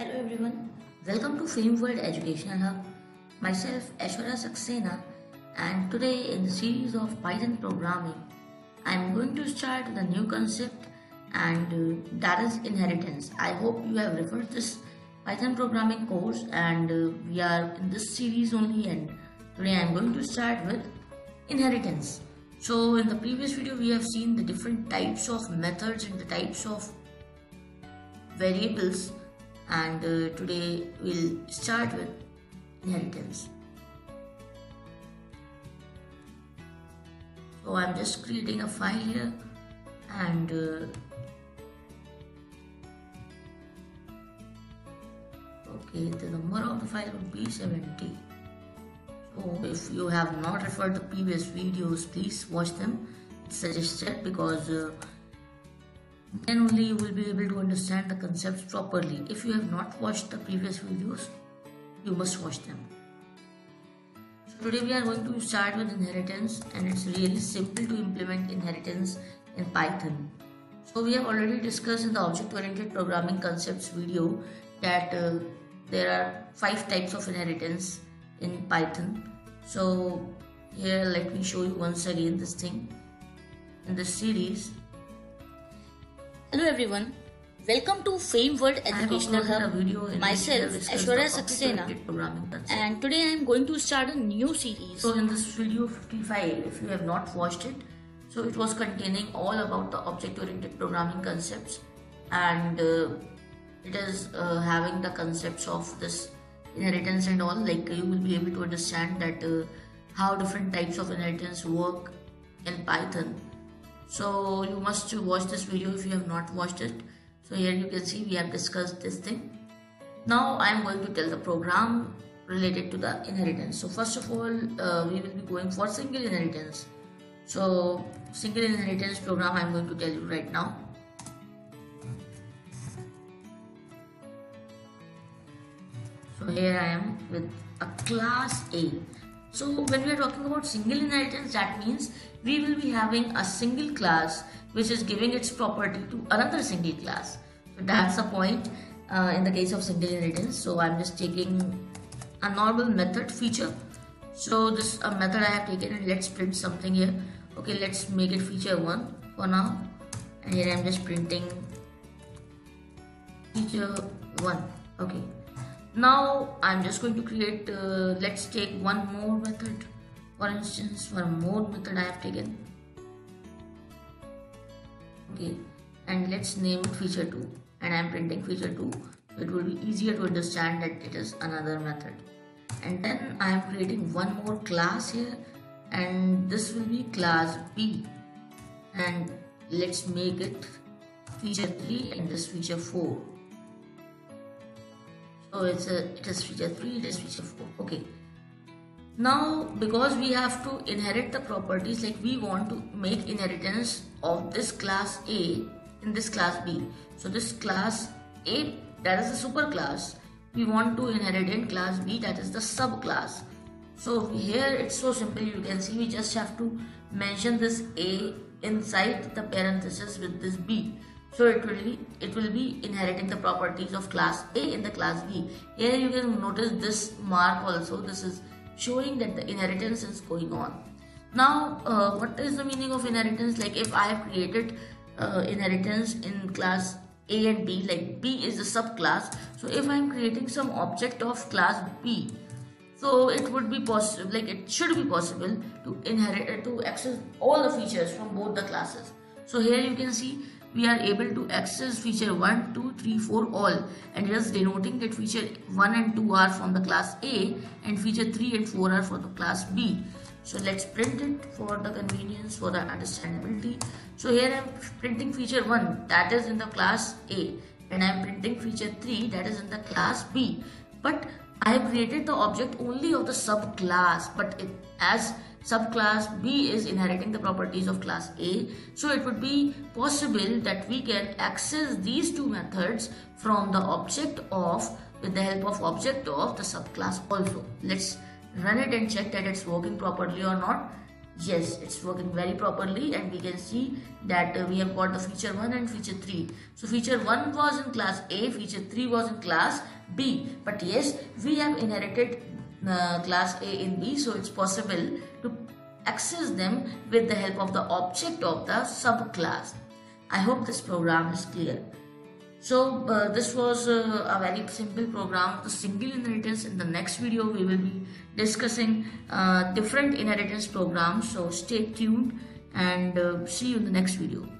Hello everyone, welcome to Fame World Educational Hub. Myself Aishwarya Saxena and today in the series of Python programming I am going to start with a new concept and uh, that is inheritance. I hope you have referred this Python programming course and uh, we are in this series only and today I am going to start with inheritance. So in the previous video we have seen the different types of methods and the types of variables and uh, today we'll start with inheritance. So I'm just creating a file here and uh, okay the number of the file would be 70 so if you have not referred the previous videos please watch them it's suggested because uh, then only you will be able to understand the concepts properly. If you have not watched the previous videos, you must watch them. So today we are going to start with inheritance and it's really simple to implement inheritance in Python. So we have already discussed in the object-oriented programming concepts video that uh, there are five types of inheritance in Python. So here let me show you once again this thing in this series Hello everyone, welcome to Fame World Educational Hub. Myself, Aishwarya Saxena, and today I am going to start a new series. So in this video 55, if you have not watched it, so it was containing all about the object-oriented programming concepts, and uh, it is uh, having the concepts of this inheritance and all. Like you will be able to understand that uh, how different types of inheritance work in Python so you must watch this video if you have not watched it. So here you can see we have discussed this thing. Now i am going to tell the program related to the inheritance. So first of all uh, we will be going for single inheritance. So single inheritance program i am going to tell you right now. So here i am with a class a. So when we are talking about single inheritance, that means we will be having a single class which is giving its property to another single class. So that's the point uh, in the case of single inheritance. So I'm just taking a normal method feature. So this a method I have taken and let's print something here. Okay, let's make it feature one for now. And here I'm just printing feature one. Okay now I'm just going to create uh, let's take one more method for instance for more method I have taken. Okay and let's name it feature 2 and I'm printing feature 2 so it will be easier to understand that it is another method. And then I am creating one more class here. And this will be class B. And let's make it feature 3 and this feature 4 so it's a it is feature 3 it is feature 4 okay now because we have to inherit the properties like we want to make inheritance of this class a in this class b so this class a that is the superclass we want to inherit in class b that is the subclass so here it's so simple you can see we just have to mention this a inside the parenthesis with this b so it will be it will be inheriting the properties of class A in the class B. Here you can notice this mark also. This is showing that the inheritance is going on. Now, uh, what is the meaning of inheritance? Like if I have created uh, inheritance in class A and B, like B is the subclass. So if I am creating some object of class B, so it would be possible, like it should be possible to inherit to access all the features from both the classes. So here you can see we are able to access feature 1, 2, 3, 4 all and is denoting that feature 1 and 2 are from the class A and feature 3 and 4 are for the class B. So let's print it for the convenience for the understandability. So here I am printing feature 1 that is in the class A and I am printing feature 3 that is in the class B. But I have created the object only of the subclass but it, as subclass B is inheriting the properties of class A. So it would be possible that we can access these two methods from the object of with the help of object of the subclass also. Let's run it and check that it's working properly or not. yes it's working very properly and we can see that uh, we have got the feature 1 and feature 3 so feature 1 was in class a feature 3 was in class b but yes we have inherited uh, class a in b so it's possible to access them with the help of the object of the subclass. I hope this program is clear. So uh, this was uh, a very simple program. The single inheritance in the next video we will be discussing uh, different inheritance programs. So stay tuned and uh, see you in the next video